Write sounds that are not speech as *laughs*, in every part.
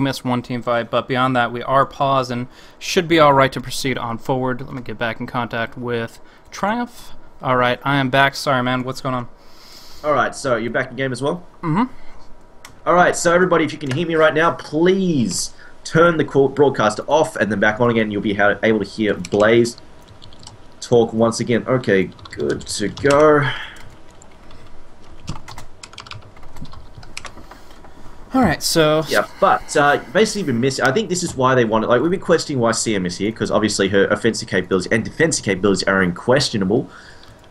Missed one team fight, but beyond that, we are paused and should be all right to proceed on forward. Let me get back in contact with Triumph. All right, I am back. Sorry, man. What's going on? All right, so you're back in game as well. Mm-hmm. All right, so everybody, if you can hear me right now, please turn the call broadcast off and then back on again. You'll be able to hear Blaze talk once again. Okay, good to go. All right, so Yeah, but uh, basically been missing. I think this is why they wanted. Like we've been questioning why CM is here because obviously her offensive capabilities and defensive capabilities are unquestionable,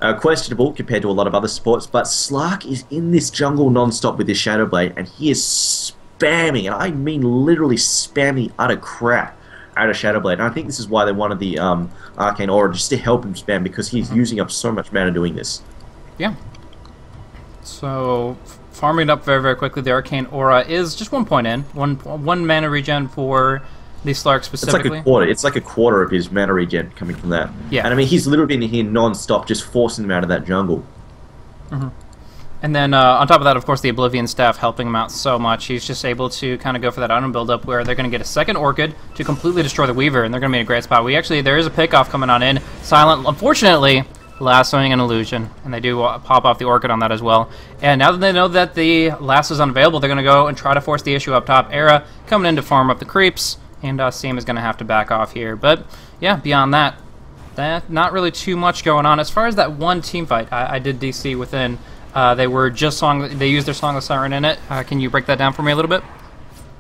uh, questionable compared to a lot of other sports. But Slark is in this jungle non-stop with his Shadow Blade, and he is spamming, and I mean literally spamming utter crap out of Shadow Blade. And I think this is why they wanted the um, Arcane Aura just to help him spam because he's using up so much mana doing this. yeah. So farming it up very very quickly. The Arcane Aura is just one point in, one one mana regen for the Slark specifically. It's like a quarter. It's like a quarter of his mana regen coming from that. Yeah. And I mean, he's literally been here non-stop, just forcing them out of that jungle. And then uh, on top of that, of course, the Oblivion staff helping him out so much. He's just able to kind of go for that item build-up where they're going to get a second Orchid to completely destroy the Weaver, and they're going to be in a great spot. We actually, there is a pickoff coming on in. Silent, unfortunately, lassoing an illusion, and they do pop off the Orchid on that as well. And now that they know that the lasso is unavailable, they're going to go and try to force the issue up top. Era coming in to farm up the creeps, and uh, CM is going to have to back off here. But yeah, beyond that, that not really too much going on. As far as that one team fight, I, I did DC within. Uh, they were just song. They used their song of siren in it. Uh, can you break that down for me a little bit?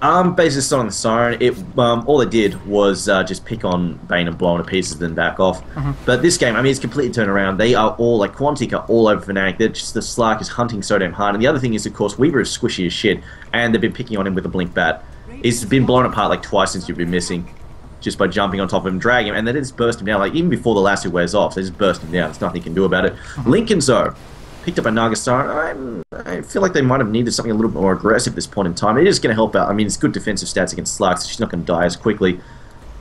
Um, basically based on the siren, it um, all it did was uh, just pick on Bane and blow him to pieces, then back off. But this game, I mean, it's completely turned around. They are all like Quantic are all over Fnatic. They're just the Slark is hunting so damn hard. And the other thing is, of course, Weaver is squishy as shit, and they've been picking on him with a blink bat. He's been blown apart like twice since you've been missing, just by jumping on top of him, dragging him, and then they just burst him down. Like even before the lasso wears off, they just burst him down. There's nothing you can do about it. Linken though picked up a Nagastar. I'm, I feel like they might have needed something a little bit more aggressive at this point in time. It is going to help out. I mean, it's good defensive stats against Slark, so she's not going to die as quickly.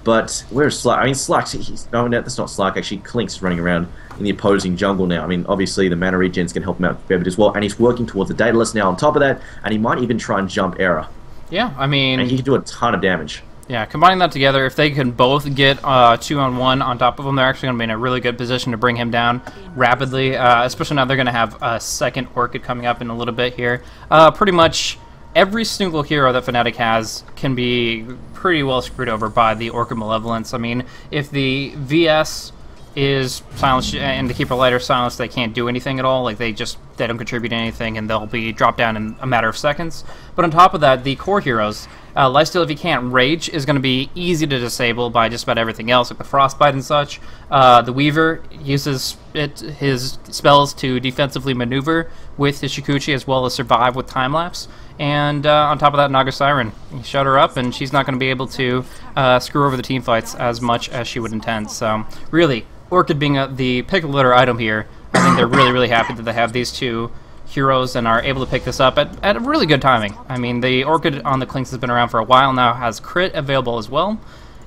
But where's Slark? I mean, Slark, he's, no, no, that's not Slark. Actually, Clinkz running around in the opposing jungle now. I mean, obviously, the mana regen's going to help him out a bit as well. And he's working towards the Daedalus now on top of that. And he might even try and jump Era. Yeah, I mean, And he can do a ton of damage. Yeah, combining that together, if they can both get uh, two on one on top of him, they're actually going to be in a really good position to bring him down rapidly. Uh, especially now they're going to have a second Orchid coming up in a little bit here. Uh, pretty much every single hero that Fnatic has can be pretty well screwed over by the Orchid Malevolence. I mean, if the VS is silenced and the Keeper Light are silenced, they can't do anything at all. Like they just they don't contribute anything, and they'll be dropped down in a matter of seconds. But on top of that, the core heroes, uh, Lifesteal if you can't rage is going to be easy to disable by just about everything else, like the Frostbite and such. Uh, the Weaver uses it his spells to defensively maneuver with his Shukuchi as well as survive with time lapse. And uh, on top of that, Naga Siren, you shut her up, and she's not going to be able to uh, screw over the team fights as much as she would intend. So, really, Orchid being a, the pick of litter item here, I think they're really, really happy that they have these two heroes and are able to pick this up at, at really good timing. I mean, the Orchid on the Clinkz has been around for a while now, has crit available as well,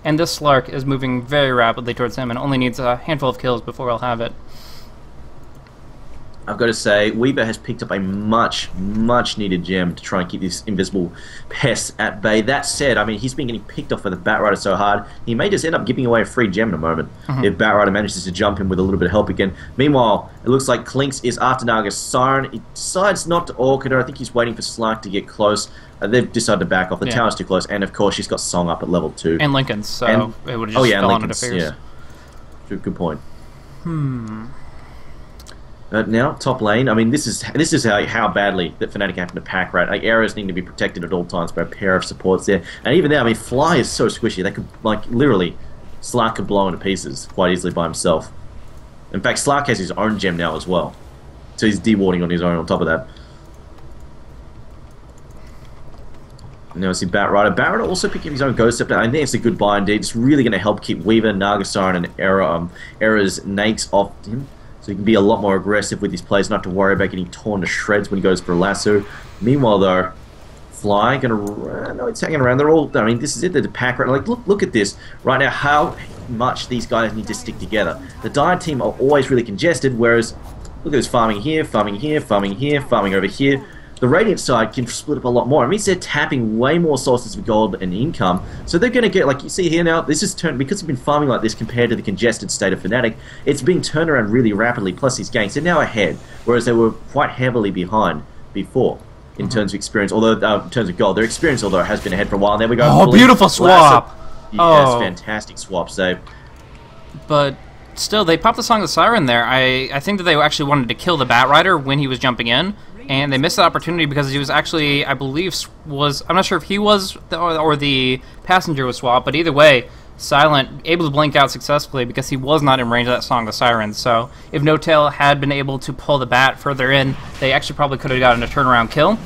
and this Slark is moving very rapidly towards him and only needs a handful of kills before he'll have it. I've got to say, Weaver has picked up a much, much needed gem to try and keep this invisible pest at bay. That said, I mean, he's been getting picked off by the Batrider so hard, he may just end up giving away a free gem in a moment if Batrider manages to jump him with a little bit of help again. Meanwhile, it looks like Clinkz is after Naga's Siren. He decides not to Orchid her. I think he's waiting for Slark to get close. Uh, they've decided to back off. The Yeah. tower's too close, and of course, she's got Song up at level 2. And Linken's, so And- it would have just oh, yeah, and fell on Linken's, yeah. Good, good point. Hmm. Uh, now top lane. I mean, this is this is how how badly that Fnatic happen to pack right. Like areas need to be protected at all times by a pair of supports there. And even there, I mean, Fly is so squishy. They could like literally, Slark could blow into pieces quite easily by himself. In fact, Slark has his own gem now as well, so he's dewarding on his own. On top of that. Now I see Batrider. Batrider also picking his own Ghost Scepter. I think it's a good buy indeed. It's really going to help keep Weaver, Naga Siren, and Era, um, Era's Naix off him. So he can be a lot more aggressive with his plays, not to worry about getting torn to shreds when he goes for a lasso. Meanwhile, though, Fly gonna run. No, it's hanging around. They're all. I mean, this is it. They're the pack right. Like, look, look at this right now. How much these guys need to stick together. The Dire team are always really congested, whereas look at this farming here, farming here, farming here, farming over here. The Radiant side can split up a lot more. It means they're tapping way more sources of gold and income. So they're going to get, like you see here now, this is turned, because it's been farming like this compared to the congested state of Fnatic, it's being turned around really rapidly, plus these ganks. They're now ahead, whereas they were quite heavily behind before in Mm-hmm. terms of experience, although uh, in terms of gold. Their experience, although, has been ahead for a while. And there we go. Oh, beautiful swap. Yes, Oh. fantastic swap. So, But still, they popped the Song of the Siren there. I, I think that they actually wanted to kill the Bat Rider when he was jumping in, and they missed that opportunity because he was actually, I believe, was I'm not sure if he was the, or, or the passenger was swapped, but either way, Silent able to blink out successfully because he was not in range of that Song the sirens. So if No Tail had been able to pull the Bat further in, they actually probably could have gotten a turnaround kill.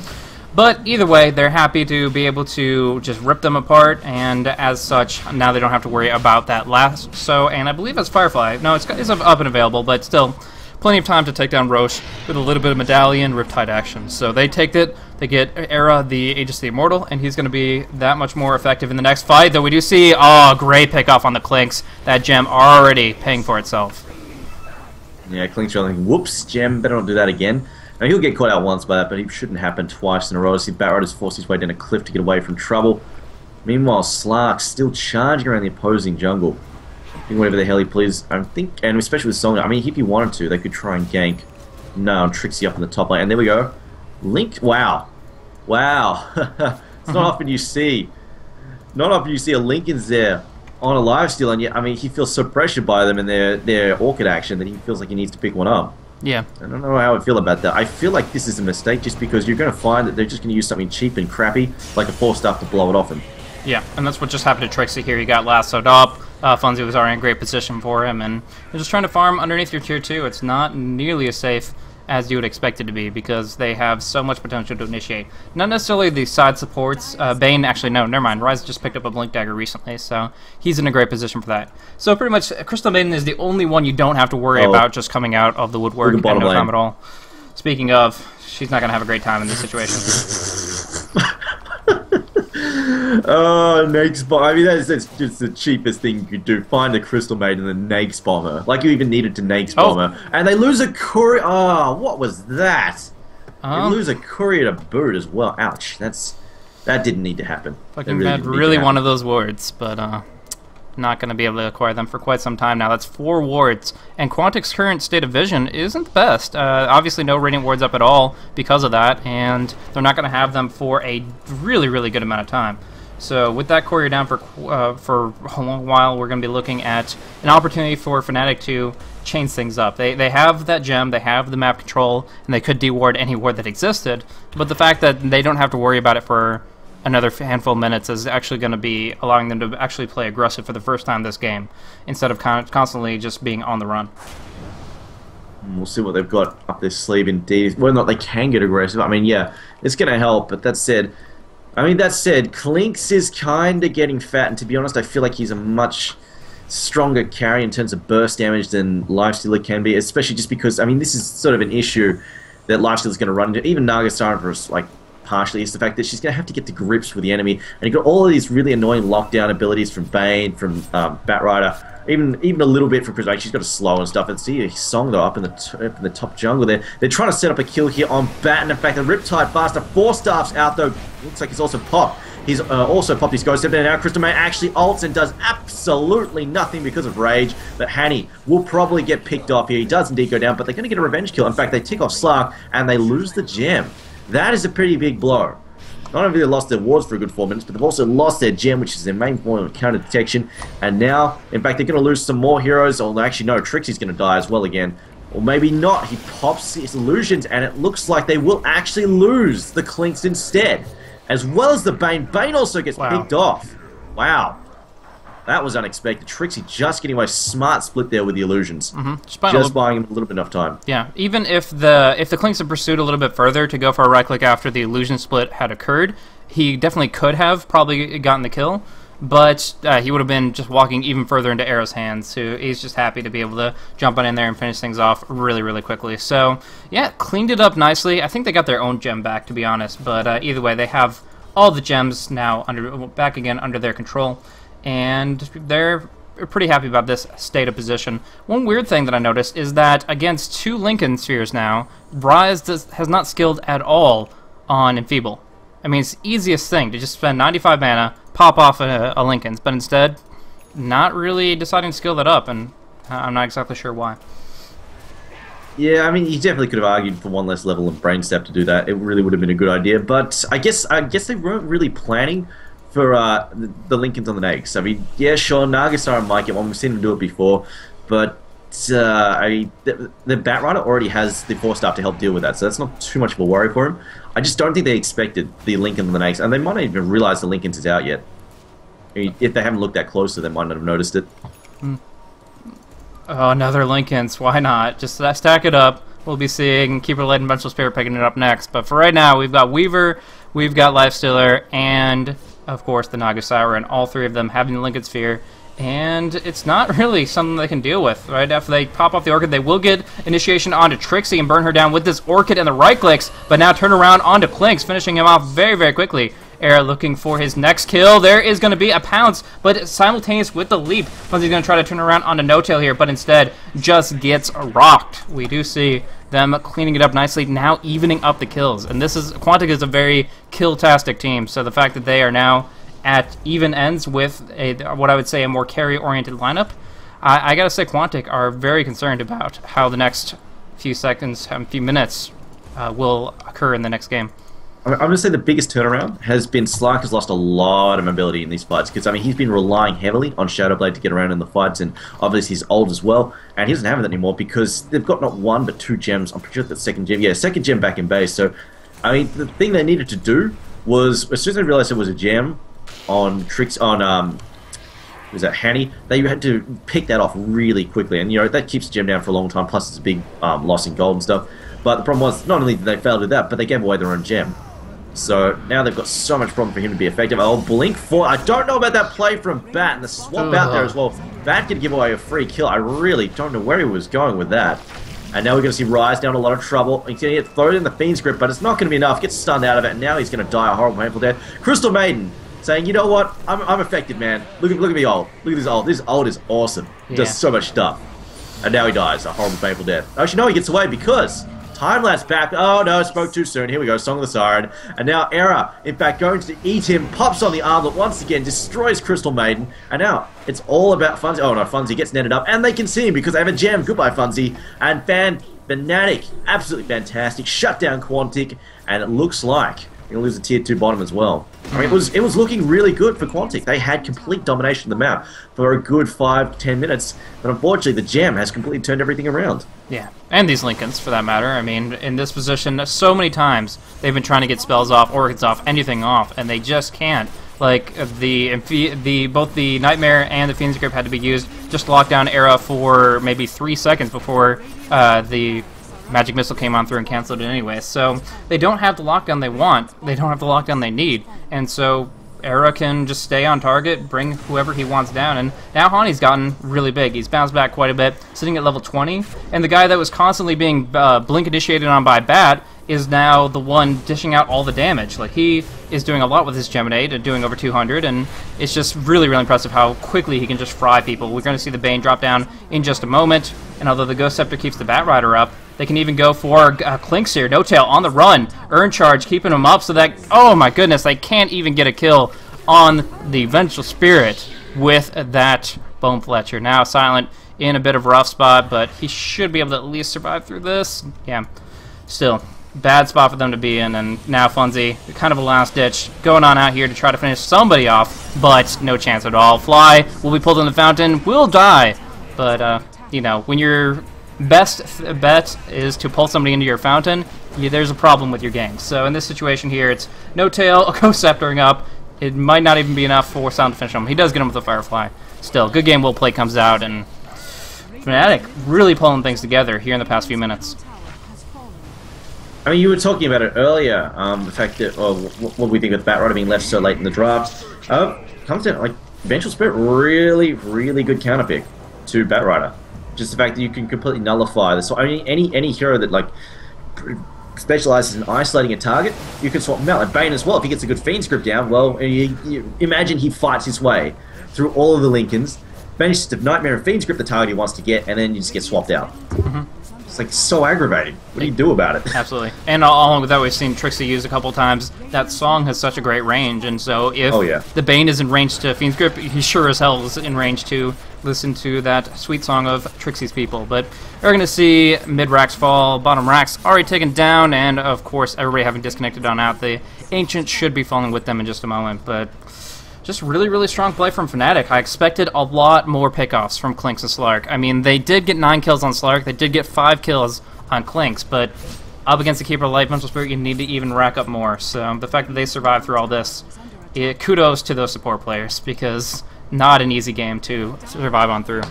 But either way, they're happy to be able to just rip them apart, and as such, now they don't have to worry about that last. So, and I believe it's Firefly. No, it's, it's up and available, but still, plenty of time to take down Rosh with a little bit of Medallion, Riptide action. So they take it, they get Era, the Aegis the Immortal, and he's going to be that much more effective in the next fight. Though we do see, oh, great pick off on the Clinkz. That gem already paying for itself. yeah, Clinkz thinking, whoops, Gem, better not do that again. Now, he'll get caught out once by that, but it shouldn't happen twice in a row. See, Barrett has forced his way down a cliff to get away from trouble. Meanwhile, Slark still charging around the opposing jungle. Doing whatever the hell he please. I think, and especially with Song, I mean, if he wanted to, they could try and gank. No, Trixie up in the top lane. And there we go. Link, wow. Wow. *laughs* it's not *laughs* often you see, not often you see a Linken's there on a live steal, and yet, I mean, he feels so pressured by them and their, their Orchid action that he feels like he needs to pick one up. Yeah. I don't know how I feel about that. I feel like this is a mistake just because you're going to find that they're just going to use something cheap and crappy, like a Force Staff, to blow it off him. Yeah, and that's what just happened to Trixie here. He got lassoed up. Uh, Funzi was already in a great position for him, and you're just trying to farm underneath your tier 2. It's not nearly as safe as you would expect it to be because they have so much potential to initiate. Not necessarily the side supports. Uh, Bane, actually, no, never mind. Ryze just picked up a Blink Dagger recently, so he's in a great position for that. So pretty much, Crystal Maiden is the only one you don't have to worry Oh. about just coming out of the woodwork and no time at all. Speaking of, she's not going to have a great time in this situation. Oh, Naix Bomber. I mean, that's, that's just the cheapest thing you could do. Find a Crystal Maiden and then Naix Bomber. Like you even needed to Naix Oh. Bomber. And they lose a courier. Oh, what was that? Um, they lose a courier to boot as well. Ouch. That's That didn't need to happen. Fucking really had really one of those wards, but uh, not going to be able to acquire them for quite some time now. That's four wards, and Quantic's current state of vision isn't the best. Uh, obviously, no Radiant wards up at all because of that, and they're not going to have them for a really, really good amount of time. So with that courier down for uh, for a long while, we're going to be looking at an opportunity for Fnatic to change things up. They they have that gem, they have the map control, and they could deward any ward that existed. But the fact that they don't have to worry about it for another handful of minutes is actually going to be allowing them to actually play aggressive for the first time this game, instead of con- constantly just being on the run. We'll see what they've got up their sleeve indeed. Whether or not they can get aggressive. I mean, yeah, it's going to help, but that said, I mean, that said, Clinkz is kind of getting fat, and to be honest, I feel like he's a much stronger carry in terms of burst damage than Lifestealer can be, especially just because, I mean, this is sort of an issue that Lifestealer's going to run into. Even Naga Starfers, like, partially, is the fact that she's going to have to get to grips with the enemy, and you've got all of these really annoying lockdown abilities from Bane, from um, Batrider, even even a little bit from Chris. Like she's got a slow and stuff. And see a song though up in the up in the top jungle there. They're trying to set up a kill here on Bat, and in fact the Riptide Faster Force Staffs out though. Looks like he's also popped. He's uh, also popped his ghost step, and now Crystal May actually ults and does absolutely nothing because of rage. But Hanny will probably get picked off here. He does indeed go down, but they're going to get a revenge kill. In fact, they tick off Slark and they lose the gem. That is a pretty big blow. Not only have they lost their wards for a good four minutes, but they've also lost their gem, which is their main point of counter detection. And now, in fact, they're going to lose some more heroes. Although, actually, no, Trixie's going to die as well again. Or maybe not. He pops his illusions, and it looks like they will actually lose the Clinkz instead. As well as the Bane. Bane also gets Wow. picked off. Wow. That was unexpected. Trixie just getting away. Smart split there with the illusions. Just buying a Just little- buying him a little bit enough time. Yeah, even if the if the Clinkz had pursued a little bit further to go for a right click after the illusion split had occurred, he definitely could have probably gotten the kill, but uh, he would have been just walking even further into Arrow's hands. So he's just happy to be able to jump on in there and finish things off really, really quickly. So yeah, cleaned it up nicely. I think they got their own gem back, to be honest. But uh, either way, they have all the gems now under back again under their control, and they're pretty happy about this state of position. One weird thing that I noticed is that against two Linken spheres now, does, has not skilled at all on Enfeeble. I mean, it's the easiest thing to just spend 95 mana, pop off a, a Linken's, but instead, not really deciding to skill that up, and I'm not exactly sure why. Yeah, I mean, he definitely could have argued for one less level of Brain Sap to do that. It really would have been a good idea, but I guess I guess they weren't really planning for uh, the, Linkens on the Naix. I mean, yeah, sure, Nagasar might get one. We've seen him do it before, but uh, I mean, the, the Batrider already has the Force Staff to help deal with that, so that's not too much of a worry for him. I just don't think they expected the Linken on the Naix, and they might not even realize the Linkens is out yet. I mean, if they haven't looked that closer, they might not have noticed it. Oh, another Linkens. Why not? Just stack it up. We'll be seeing Keeper Light and Vengeful Spirit picking it up next. But for right now, we've got Weaver, we've got Lifestealer, and, of course, the Nagasaur, and all three of them having the Linken Sphere. And it's not really something they can deal with, right? After they pop off the Orchid, they will get initiation onto Trixie and burn her down with this Orchid and the right clicks, but now turn around onto Clinkz, finishing him off very, very quickly. Era looking for his next kill. There is going to be a pounce, but simultaneous with the leap. Funzy's going to try to turn around onto No-Tail here, but instead just gets rocked. We do see them cleaning it up nicely, now evening up the kills. And this is, Quantic is a very kill-tastic team, so the fact that they are now at even ends with a what I would say a more carry-oriented lineup, I, I gotta say Quantic are very concerned about how the next few seconds, um, few minutes uh, will occur in the next game. I'm going to say the biggest turnaround has been Slark has lost a lot of mobility in these fights because I mean he's been relying heavily on Shadowblade to get around in the fights and obviously he's old as well and he doesn't have it anymore because they've got not one but two gems. I'm pretty sure the second gem, yeah, second gem back in base. So I mean the thing they needed to do was as soon as they realized it was a gem on tricks on um was that Hanny? They had to pick that off really quickly and you know that keeps the gem down for a long time. Plus it's a big um, loss in gold and stuff. But the problem was not only did they fail to do that, but they gave away their own gem. So now they've got so much problem for him to be effective. Oh, Blink 4. I don't know about that play from Bat and the swap out there as well. Bat could give away a free kill. I really don't know where he was going with that. And now we're going to see Rise down a lot of trouble. He's going to get thrown in the Fiend's Grip, but it's not going to be enough. Gets stunned out of it, and now he's going to die a horrible, painful death. Crystal Maiden saying, you know what? I'm, I'm effective, man. Look at look at me old. Look at this old. This old is awesome. Yeah. Does so much stuff. And now he dies a horrible, painful death. Actually, no, he gets away because Time lapse back. Oh no, spoke too soon. Here we go. Song of the Siren. And now Era, in fact, going to eat him, pops on the armlet once again, destroys Crystal Maiden. And now it's all about Funzy. Oh no, Funzy gets netted up, and they can see him because they have a gem. Goodbye, Funzy. And Fan Fanatic, absolutely fantastic. Shut down Quantic, and it looks like You'll lose a tier two bottom as well. I mean, it was it was looking really good for Quantic. They had complete domination of the map for a good five ten minutes, but unfortunately, the gem has completely turned everything around. Yeah, and these Linkens, for that matter. I mean, in this position, so many times they've been trying to get spells off, orchids off, anything off, and they just can't. Like the the both the Nightmare and the Fiend's Grip had to be used just lockdown era for maybe three seconds before uh, the Magic Missile came on through and canceled it anyway. So they don't have the lockdown they want. They don't have the lockdown they need. And so Era can just stay on target, bring whoever he wants down. And now Hani's gotten really big. He's bounced back quite a bit, sitting at level 20. And the guy that was constantly being uh, blink initiated on by Bat is now the one dishing out all the damage. Like he is doing a lot with his Geminate and doing over 200, and it's just really, really impressive how quickly he can just fry people. We're going to see the Bane drop down in just a moment, and although the Ghost Scepter keeps the Batrider up, they can even go for uh, Clinkz here. No-Tail on the run. Earn charge, keeping him up so that, oh my goodness, they can't even get a kill on the Vengeful Spirit with that Bone Fletcher. Now Silent in a bit of a rough spot, but he should be able to at least survive through this. Yeah, still, bad spot for them to be in, and now Funzy, kind of a last ditch, going on out here to try to finish somebody off, but no chance at all. Fly will be pulled in the fountain, will die, but, uh, you know, when you're best bet is to pull somebody into your fountain, you, there's a problem with your game. So in this situation here, it's no tail, *laughs* a ghost sceptering up. It might not even be enough for Sound to finish him. He does get him with a Firefly. Still, good game, will play comes out, and Fnatic really pulling things together here in the past few minutes. I mean, you were talking about it earlier, um, the fact that, oh, what we think of Batrider being left so late in the draft. Uh, comes down, like, Vengeful Spirit, really, really good counter pick to Batrider. Just the fact that you can completely nullify this. So mean, any any hero that like specializes in isolating a target, you can swap him out. Like Bane as well, if he gets a good Fiend's Grip down, well, you, you imagine he fights his way through all of the Linkens, manages to Nightmare and Fiend's Grip the target he wants to get, and then you just get swapped out. Mm -hmm. It's like so aggravating. What do you do about it? *laughs* Absolutely. And along with that, we've seen Trixie use a couple times. That song has such a great range, and so if oh, yeah. the Bane is in range to Fiend's Grip, he sure as hell is in range to listen to that sweet song of Trixie's people. But we're going to see mid racks fall, bottom racks already taken down, and of course, everybody having disconnected on out. The Ancient should be falling with them in just a moment, but just really, really strong play from Fnatic. I expected a lot more pickoffs from Clinkz and Slark. I mean, they did get 9 kills on Slark, they did get 5 kills on Clinkz, but up against the Keeper of Light, Mental Spirit, you need to even rack up more. So the fact that they survived through all this, it, kudos to those support players, because not an easy game to survive on through.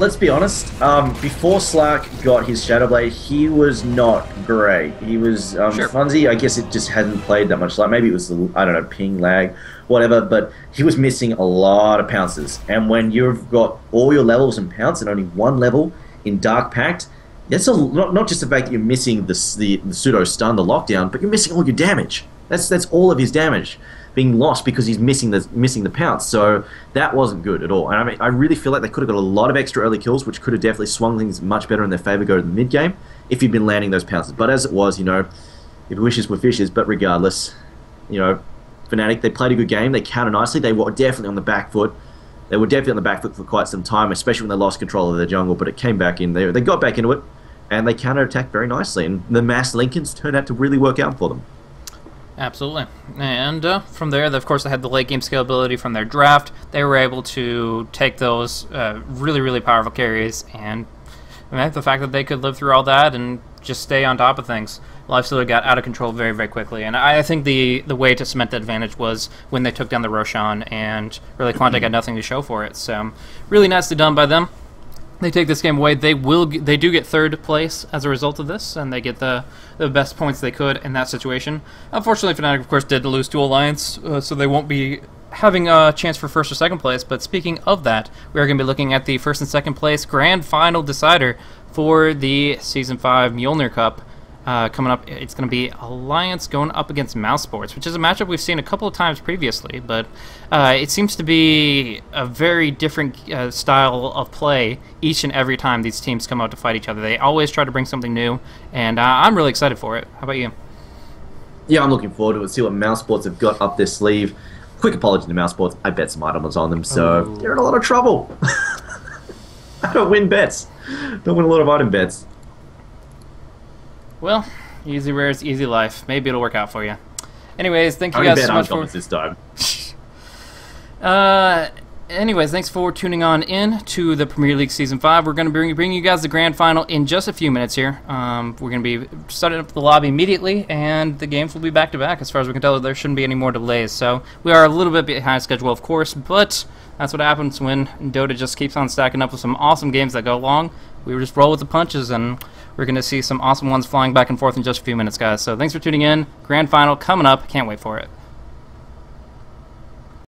Let's be honest. Um, before Slark got his Shadow Blade, he was not great. He was um, sure. Funzy. I guess it just hadn't played that much. Like maybe it was the I don't know ping lag, whatever. But he was missing a lot of pounces. And when you've got all your levels in pounce and only one level in Dark Pact, that's a, not, not just the fact that you're missing the, the, the pseudo stun, the lockdown, but you're missing all your damage. That's that's all of his damage being lost because he's missing the missing the pounce. So that wasn't good at all. And I mean, I really feel like they could have got a lot of extra early kills, which could have definitely swung things much better in their favor go to the mid game if he'd been landing those pounces. But as it was, you know, if wishes were fishes. But regardless, you know, Fnatic they played a good game. They countered nicely. They were definitely on the back foot. They were definitely on the back foot for quite some time, especially when they lost control of their jungle. But it came back in. They they got back into it, and they counter attacked very nicely. And the mass Linken's turned out to really work out for them. Absolutely. And uh, from there, of course, they had the late game scalability from their draft. They were able to take those uh, really, really powerful carries and the fact that they could live through all that and just stay on top of things. Lifestealer got out of control very, very quickly. And I think the, the way to cement the advantage was when they took down the Roshan, and really Quantic had nothing to show for it. So, really nicely done by them they take this game away, they will they do get third place as a result of this, and they get the the best points they could in that situation. Unfortunately, Fnatic of course did lose to Alliance, uh, so they won't be having a chance for first or second place. But speaking of that, we are going to be looking at the first and second place grand final decider for the season five Mjolnir Cup uh, coming up. It's going to be Alliance going up against Mousesports, which is a matchup we've seen a couple of times previously, but uh, it seems to be a very different uh, style of play each and every time these teams come out to fight each other. They always try to bring something new, and uh, I'm really excited for it. How about you? Yeah, I'm looking forward to it. See what Mousesports have got up their sleeve. Quick apology to Mousesports. I bet some items on them, so oh. they're in a lot of trouble. *laughs* I don't win bets. Don't win a lot of item bets. Well, easy rares, easy life. Maybe it'll work out for you. Anyways, thank you guys so much for this time. *laughs* uh, anyways, thanks for tuning on in to the Premier League Season 5. We're going to bring, bring you guys the grand final in just a few minutes here. Um, we're going to be starting up the lobby immediately, and the games will be back to back. As far as we can tell, there shouldn't be any more delays. So we are a little bit behind schedule, of course, but that's what happens when Dota just keeps on stacking up with some awesome games that go long. We just roll with the punches, and we're going to see some awesome ones flying back and forth in just a few minutes, guys. So thanks for tuning in. Grand final coming up. Can't wait for it.